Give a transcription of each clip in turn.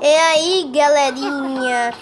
E aí, galerinha?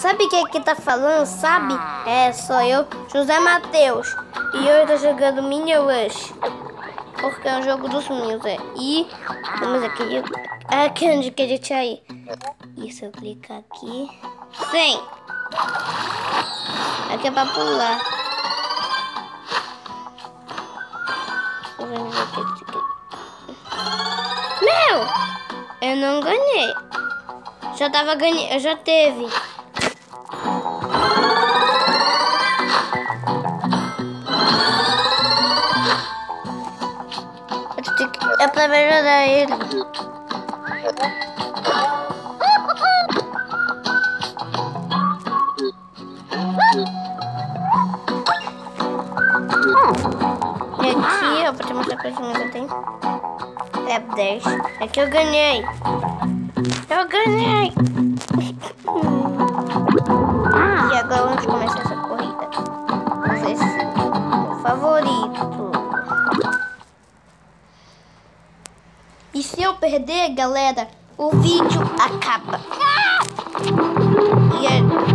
Sabe quem que tá falando, sabe? É, sou eu, José Matheus. E hoje tô jogando Mini Rush. Porque é um jogo dos Minions, é. E vamos aqui. Aqui onde que a gente aí. E se eu clicar aqui. 100. Aqui é pra pular. Aqui. Meu! Eu não ganhei. Já tava ganhando. Já teve. É pra melhorar ele. E aqui, ó, pra te mostrar quantos minutos eu tenho. É 10. Aqui eu ganhei. Eu ganhei. e agora vamos começar essa corrida. Vamos ver se meu favorito. E se eu perder, galera, o vídeo acaba. E, é-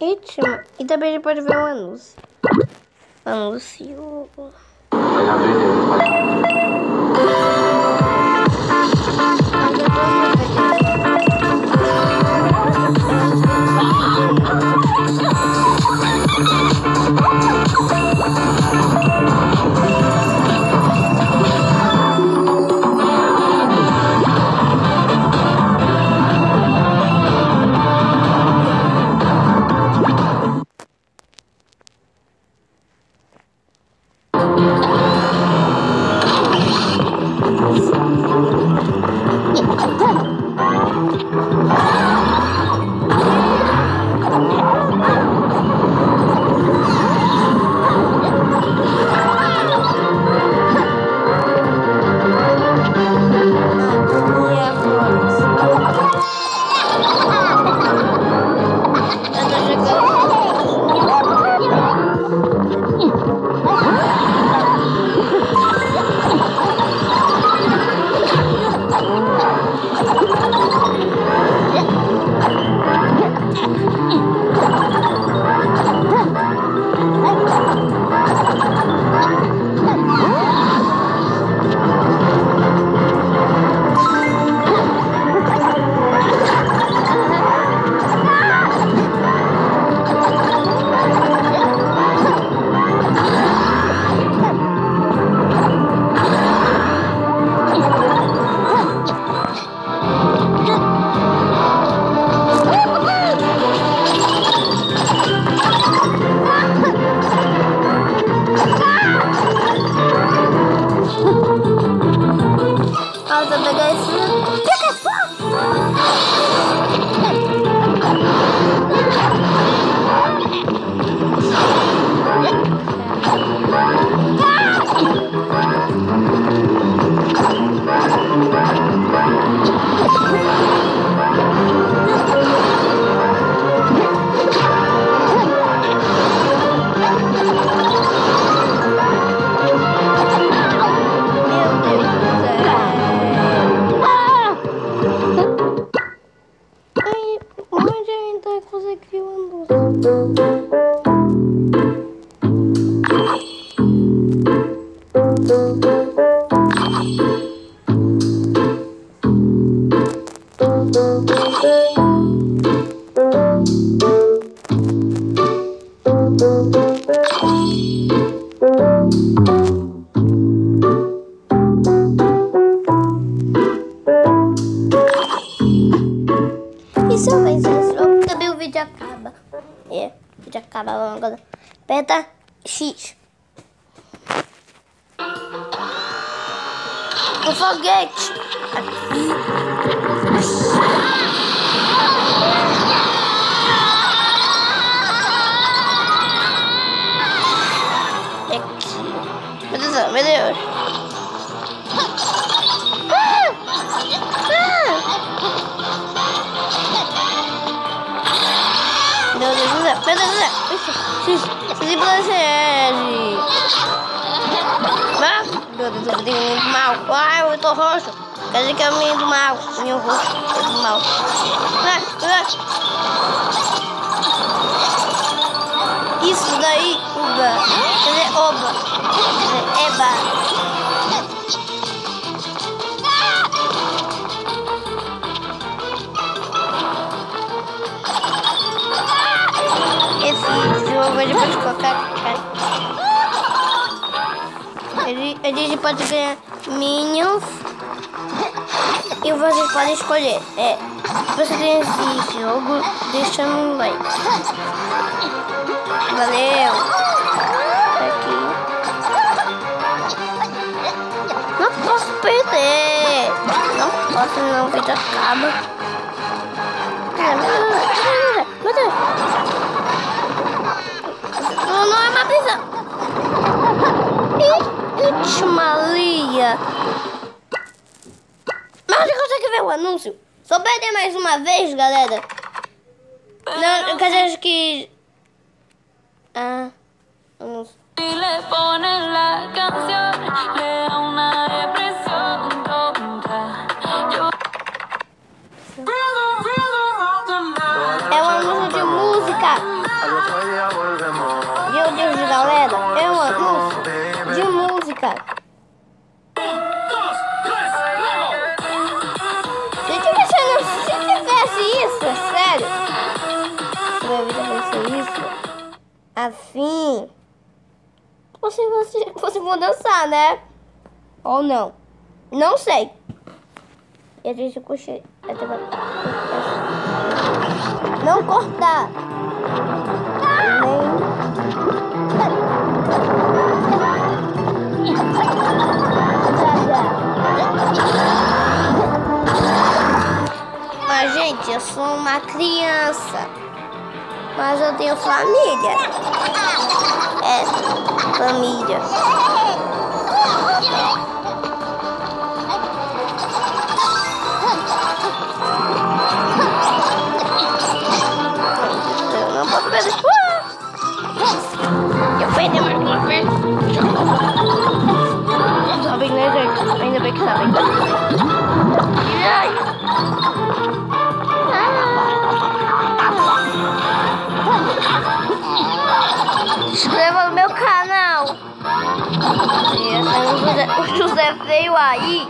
Eita, e também gente pode ver um anúncio. Anúncio. I'm sorry. 奥泽贝格。Se eu esse jogo, também o vídeo acaba. É, vídeo acaba agora. Aperta X. O foguete. Aqui. Aqui. Meu Deus, meu Deus. Ah! Ah! Meu Deus do céu, meu Deus do céu. X, X e Blanched. Ah, meu Deus, eu tenho muito mal. Ai, eu tô roxo. Quer dizer que é o menino do mal. Meu rosto é do mal. Isso daí, Uba. Quer dizer, Oba. Quer dizer, Eba. Esse jogo gente pode colocar. A gente pode ganhar Minions. E vocês podem escolher. É, se você tem esse jogo, deixa um like. Valeu! Aqui. Não posso perder! Não posso, não, o vídeo acaba. Não, não é uma prisão! Ixi, Maria! Mas você consegue ver o anúncio? Só perder mais uma vez, galera. Não, quer dizer que... Ah, anúncio. Y le ponen la canción, música. Se tivesse, se tivesse isso, é sério. Se vida isso, assim, você, você, você for dançar, né? Ou não? Não sei. E a gente cochila. Não cortar. Mas, gente, eu sou uma criança. Mas eu tenho família. É, família. Eu não posso. Ah! Eu perdi mais uma vez. Se inscreva no meu canal. O José, veio aí.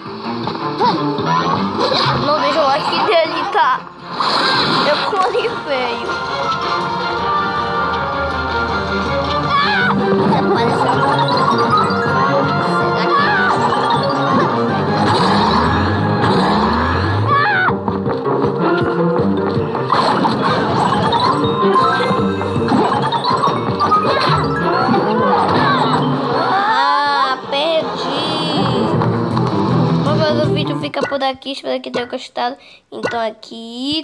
Não deixa o like dele, tá? Eu corri feio. Apareceu. Será Vamos ver o vídeo fica por aqui. Espero que tenha gostado. Então aqui.